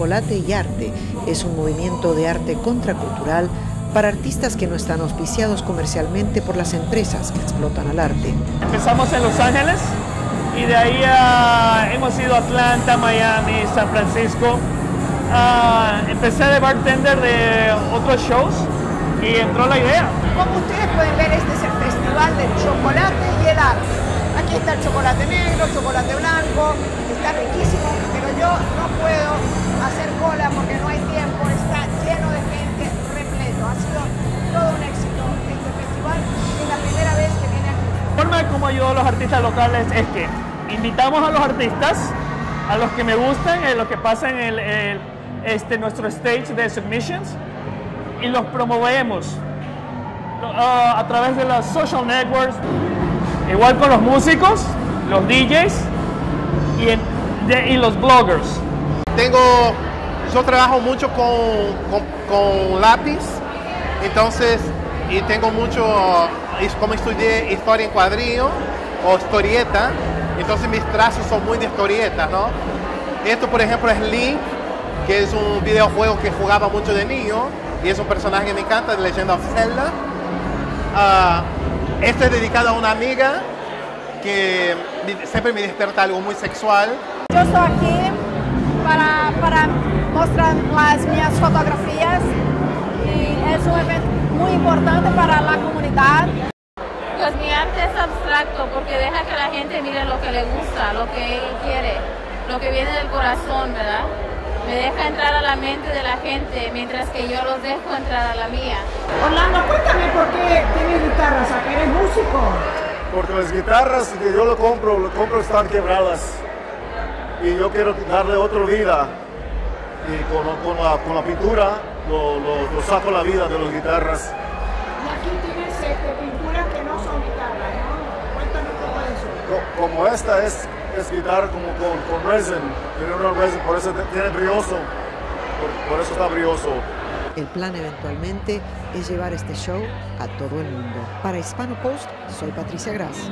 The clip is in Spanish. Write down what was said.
Chocolate y Arte es un movimiento de arte contracultural para artistas que no están auspiciados comercialmente por las empresas que explotan al arte. Empezamos en Los Ángeles y de ahí ah, hemos ido a Atlanta, Miami, San Francisco. Ah, empecé de bartender de otros shows y entró la idea. Como ustedes pueden ver, este es el festival del chocolate y el arte. Aquí está el chocolate negro, chocolate blanco, está riquísimo, hacer cola porque no hay tiempo, está lleno de gente, repleto. Ha sido todo un éxito este festival, es la primera vez que viene aquí. La forma de cómo ayudo a los artistas locales es que invitamos a los artistas, a los que me gustan, a los que pasan el, el este, nuestro stage de submissions y los promovemos uh, a través de las social networks, igual con los músicos, los DJs y, de, y los bloggers. Tengo, yo trabajo mucho con, con, lápiz, entonces, y tengo mucho, como estudié historia en cuadrillo o historieta, entonces mis trazos son muy de historietas, ¿no? Esto, por ejemplo, es Link, que es un videojuego que jugaba mucho de niño y es un personaje que me encanta de Legend of Zelda. Uh, este es dedicado a una amiga que siempre me despierta algo muy sexual. Yo estoy aquí para, para mostrar las mías fotografías y es un evento muy importante para la comunidad. Pues mi arte es abstracto porque deja que la gente mire lo que le gusta, lo que quiere, lo que viene del corazón, ¿verdad? me deja entrar a la mente de la gente mientras que yo los dejo entrar a la mía. Orlando, cuéntame por qué tienes guitarras, ¿a eres músico? Porque las guitarras que yo lo compro, lo compro están quebradas y yo quiero darle otra vida y con, con, la, con la, pintura lo, lo, lo, saco la vida de las guitarras. Y aquí tienes este, pinturas que no son guitarras, ¿no? Poco de eso. Como esta es es guitarra como con, con resin, tiene una resin, por eso tiene brioso, por, por eso está brioso. El plan eventualmente es llevar este show a todo el mundo. Para Hispano Post, soy Patricia Gras.